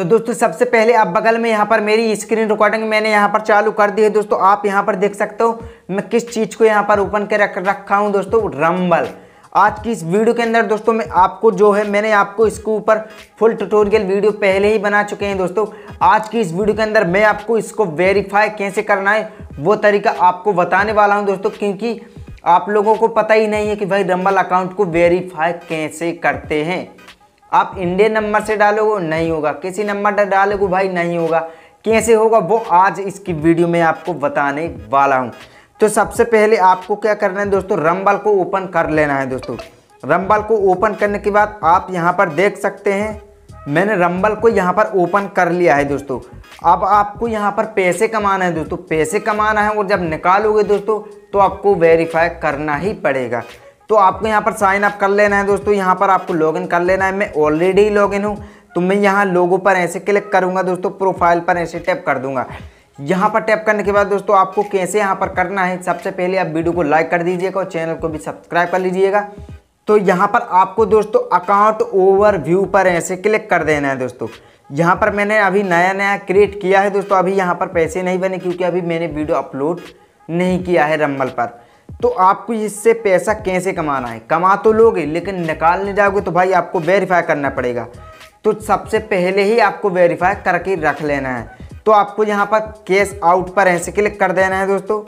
तो दोस्तों, सबसे पहले आप बगल में यहाँ पर मेरी स्क्रीन रिकॉर्डिंग मैंने यहाँ पर चालू कर दी है। दोस्तों, आप यहाँ पर देख सकते हो, मैं किस चीज़ को यहाँ पर ओपन कर रख, रखा हूँ दोस्तों रंबल आज की इस वीडियो के अंदर दोस्तों, मैं आपको जो है, मैंने आपको इसके ऊपर फुल ट्यूटोरियल वीडियो पहले ही बना चुके हैं दोस्तों। आज की इस वीडियो के अंदर मैं आपको इसको वेरीफाई कैसे करना है, वो तरीका आपको बताने वाला हूँ दोस्तों, क्योंकि आप लोगों को पता ही नहीं है कि भाई रंबल अकाउंट को वेरीफाई कैसे करते हैं। आप इंडियन नंबर से डालोगे, नहीं होगा। किसी नंबर पर डालोगे, भाई, नहीं होगा। कैसे होगा, वो आज इसकी वीडियो में आपको बताने वाला हूँ। तो सबसे पहले आपको क्या करना है दोस्तों रंबल को ओपन कर लेना है दोस्तों। रंबल को ओपन करने के बाद आप यहाँ पर देख सकते हैं, मैंने रंबल को यहाँ पर ओपन कर लिया है दोस्तों। अब आपको यहाँ पर पैसे कमाना है दोस्तों। पैसे कमाना है और जब निकालोगे दोस्तों तो आपको वेरीफाई करना ही पड़ेगा। तो आपको यहाँ पर साइन अप कर लेना है दोस्तों, यहाँ पर आपको लॉगिन कर लेना है। मैं ऑलरेडी लॉगिन हूँ तो मैं यहाँ लोगों पर ऐसे क्लिक करूँगा दोस्तों प्रोफ़ाइल पर ऐसे टैप कर दूँगा। यहाँ पर टैप करने के बाद दोस्तों, आपको कैसे यहाँ पर करना है, सबसे पहले आप वीडियो को लाइक कर दीजिएगा और चैनल को भी सब्सक्राइब कर लीजिएगा। तो यहाँ पर आपको दोस्तों अकाउंट ओवरव्यू पर ऐसे क्लिक कर देना है दोस्तों। यहाँ पर मैंने अभी नया नया क्रिएट किया है दोस्तों, अभी यहाँ पर पैसे नहीं बने क्योंकि अभी मैंने वीडियो अपलोड नहीं किया है रम्बल पर। तो आपको इससे पैसा कैसे कमाना है? कमा तो लोगे, लेकिन निकालने जाओगे तो भाई आपको वेरीफाई करना पड़ेगा। तो सबसे पहले ही आपको वेरीफाई करके रख लेना है। तो आपको यहाँ पर कैश आउट पर ऐसे क्लिक कर देना है दोस्तों।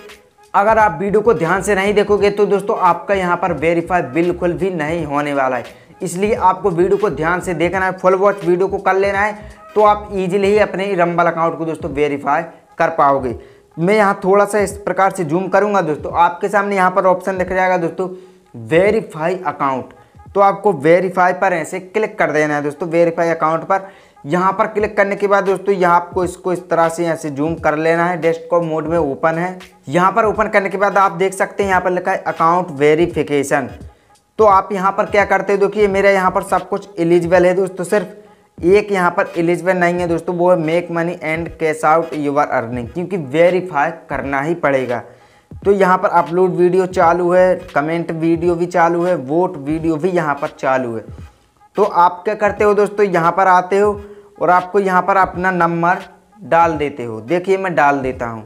अगर आप वीडियो को ध्यान से नहीं देखोगे तो दोस्तों आपका यहाँ पर वेरीफाई बिल्कुल भी नहीं होने वाला है। इसलिए आपको वीडियो को ध्यान से देखना है फुल वॉच वीडियो को कर लेना है। तो आप इजीली ही अपने रंबल अकाउंट को दोस्तों वेरीफाई कर पाओगे। मैं यहाँ थोड़ा सा इस प्रकार से जूम करूँगा दोस्तों। आपके सामने यहाँ पर ऑप्शन दिख जाएगा दोस्तों वेरीफाई अकाउंट तो आपको वेरीफाई पर ऐसे क्लिक कर देना है दोस्तों वेरीफाई अकाउंट पर। यहाँ पर क्लिक करने के बाद दोस्तों, यहाँ आपको इसको इस तरह से ऐसे जूम कर लेना है। डेस्कटॉप मोड में ओपन है। यहाँ पर ओपन करने के बाद आप देख सकते हैं यहाँ पर लिखा है अकाउंट वेरीफिकेशन तो आप यहाँ पर क्या करते हो, देखिए मेरा यहाँ पर सब कुछ एलिजिबल है दोस्तों, सिर्फ़ एक यहाँ पर एलिजिबल नहीं है दोस्तों, वो है make money and cash out your earning क्योंकि वेरीफाई करना ही पड़ेगा। तो यहाँ पर अपलोड वीडियो चालू है कमेंट वीडियो भी चालू है वोट वीडियो भी यहाँ पर चालू है। तो आप क्या करते हो दोस्तों, यहाँ पर आते हो और आपको यहाँ पर अपना नंबर डाल देते हो। देखिए मैं डाल देता हूँ।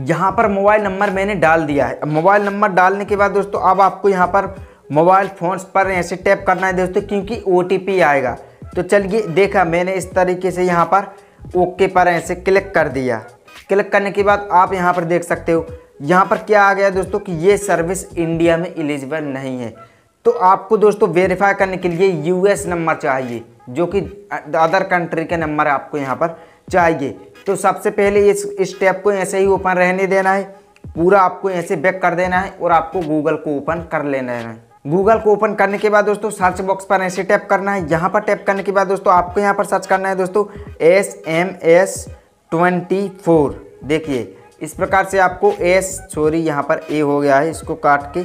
यहाँ पर मोबाइल नंबर मैंने डाल दिया है। मोबाइल नंबर डालने के बाद दोस्तों, अब आपको यहाँ पर मोबाइल फ़ोन्स पर ऐसे टैप करना है दोस्तों, क्योंकि ओटीपी आएगा। तो चलिए, देखा, मैंने इस तरीके से यहाँ पर ओके पर ऐसे क्लिक कर दिया। क्लिक करने के बाद आप यहाँ पर देख सकते हो, यहाँ पर क्या आ गया दोस्तों कि ये सर्विस इंडिया में एलिजिबल नहीं है। तो आपको दोस्तों वेरीफाई करने के लिए यूएस नंबर चाहिए, जो कि अदर कंट्री के नंबर आपको यहाँ पर चाहिए। तो सबसे पहले इस स्टेप को ऐसे ही ओपन रहने देना है, पूरा आपको ऐसे बैक कर देना है और आपको गूगल को ओपन कर लेना है। गूगल को ओपन करने के बाद दोस्तों सर्च बॉक्स पर ऐसे टैप करना है। यहाँ पर टैप करने के बाद दोस्तों आपको यहाँ पर सर्च करना है दोस्तों S M S twenty four देखिए, इस प्रकार से आपको एस सॉरी यहाँ पर ए हो गया है। इसको काट के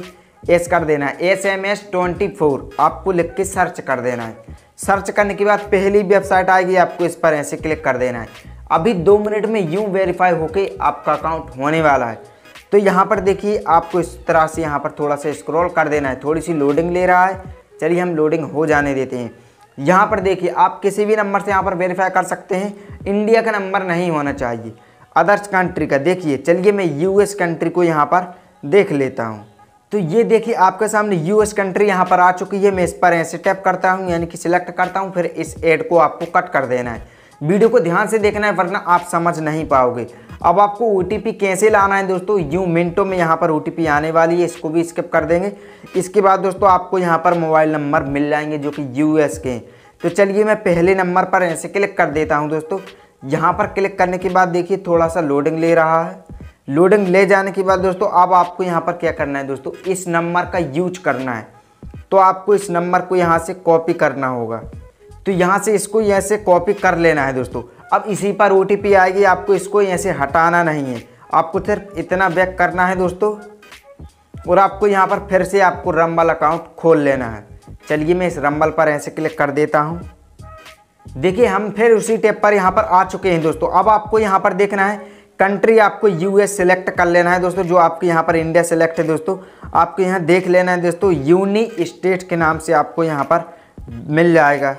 एस कर देना है। S M S twenty four आपको लिख के सर्च कर देना है। सर्च करने के बाद पहली वेबसाइट आएगी, आपको इस पर ऐसे क्लिक कर देना है। अभी दो मिनट में यूँ वेरीफाई होके आपका अकाउंट होने वाला है। तो यहाँ पर देखिए, आपको इस तरह से यहाँ पर थोड़ा सा स्क्रॉल कर देना है। थोड़ी सी लोडिंग ले रहा है। चलिए हम लोडिंग हो जाने देते हैं। यहाँ पर देखिए, आप किसी भी नंबर से यहाँ पर वेरीफाई कर सकते हैं। इंडिया का नंबर नहीं होना चाहिए। अदर्स कंट्री का। देखिए, चलिए मैं यूएस कंट्री को यहाँ पर देख लेता हूँ। तो ये देखिए, आपके सामने यूएस कंट्री यहाँ पर आ चुकी है। मैं इस पर ऐसे टैप करता हूँ, यानी कि सिलेक्ट करता हूँ, फिर इस एड को आपको कट कर देना है। वीडियो को ध्यान से देखना है, वरना आप समझ नहीं पाओगे। अब आपको ओटीपी कैसे लाना है दोस्तों? यूँ मिनटों में यहाँ पर ओटीपी आने वाली है, इसको भी स्किप कर देंगे। इसके बाद दोस्तों आपको यहाँ पर मोबाइल नंबर मिल जाएँगे जो कि यूएस के। हैं तो चलिए मैं पहले नंबर पर ऐसे क्लिक कर देता हूँ दोस्तों। यहाँ पर क्लिक करने के बाद देखिए थोड़ा सा लोडिंग ले रहा है। लोडिंग ले जाने के बाद दोस्तों अब आपको यहाँ पर क्या करना है दोस्तों? इस नंबर का यूज़ करना है। तो आपको इस नंबर को यहाँ से कॉपी करना होगा। तो यहाँ से इसको ऐसे कॉपी कर लेना है दोस्तों। अब इसी पर ओटीपी आएगी, आपको इसको ऐसे हटाना नहीं है। आपको सिर्फ़ इतना बैक करना है दोस्तों, और आपको यहाँ पर फिर से आपको रंबल अकाउंट खोल लेना है। चलिए मैं इस रंबल पर ऐसे क्लिक कर देता हूँ। देखिए, हम फिर उसी टेप पर यहाँ पर आ चुके हैं दोस्तों। अब आपको यहाँ पर देखना है कंट्री आपको यूएस सेलेक्ट कर लेना है दोस्तों, जो आपके यहाँ पर इंडिया सेलेक्ट है दोस्तों। आपको यहाँ देख लेना है दोस्तों यूनी स्टेट के नाम से आपको यहाँ पर मिल जाएगा।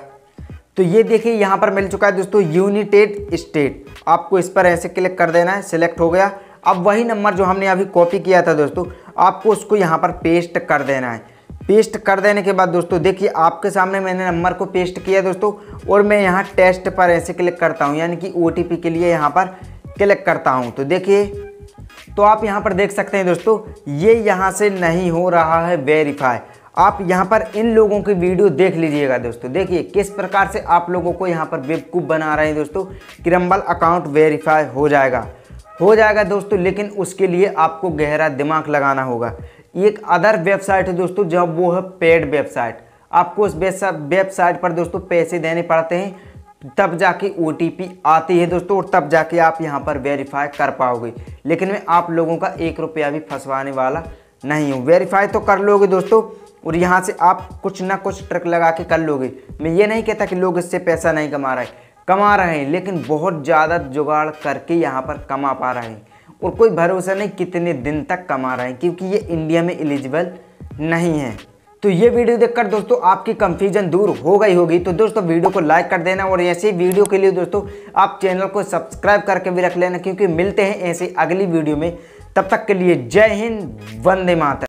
तो ये देखिए, यहाँ पर मिल चुका है दोस्तों यूनिटेड स्टेट आपको इस पर ऐसे क्लिक कर देना है सिलेक्ट हो गया। अब वही नंबर जो हमने अभी कॉपी किया था दोस्तों, आपको उसको यहाँ पर पेस्ट कर देना है। पेस्ट कर देने के बाद दोस्तों, देखिए, आपके सामने मैंने नंबर को पेस्ट किया दोस्तों, और मैं यहाँ टेस्ट पर ऐसे क्लिक करता हूँ, यानी कि ओटीपी के लिए यहाँ पर क्लिक करता हूँ। तो देखिए तो आप यहाँ पर देख सकते हैं दोस्तों, ये यहाँ से नहीं हो रहा है वेरीफाई आप यहाँ पर इन लोगों की वीडियो देख लीजिएगा दोस्तों। देखिए, किस प्रकार से आप लोगों को यहाँ पर बेवकूफ़ बना रहे हैं दोस्तों क्रम्बल अकाउंट वेरीफाई हो जाएगा। हो जाएगा दोस्तों, लेकिन उसके लिए आपको गहरा दिमाग लगाना होगा। एक अदर वेबसाइट है दोस्तों जब वो है पेड वेबसाइट। आपको उस वेबसाइट पर दोस्तों पैसे देने पड़ते हैं, तब जाके ओटीपी आती है दोस्तों, और तब जाके आप यहाँ पर वेरीफाई कर पाओगे। लेकिन मैं आप लोगों का एक रुपया भी फंसवाने वाला नहीं हूँ। वेरीफाई तो कर लोगे दोस्तों और यहाँ से आप कुछ ना कुछ ट्रक लगा के कर लोगे। मैं ये नहीं कहता कि लोग इससे पैसा नहीं कमा रहे कमा रहे हैं, लेकिन बहुत ज़्यादा जुगाड़ करके यहाँ पर कमा पा रहे हैं। और कोई भरोसा नहीं कितने दिन तक कमा रहे हैं, क्योंकि ये इंडिया में एलिजिबल नहीं है। तो ये वीडियो देखकर दोस्तों आपकी कंफ्यूजन दूर हो गई होगी। तो दोस्तों वीडियो को लाइक कर देना और ऐसे वीडियो के लिए दोस्तों आप चैनल को सब्सक्राइब करके भी रख लेना, क्योंकि मिलते हैं ऐसे अगली वीडियो में। तब तक के लिए जय हिंद, वंदे माता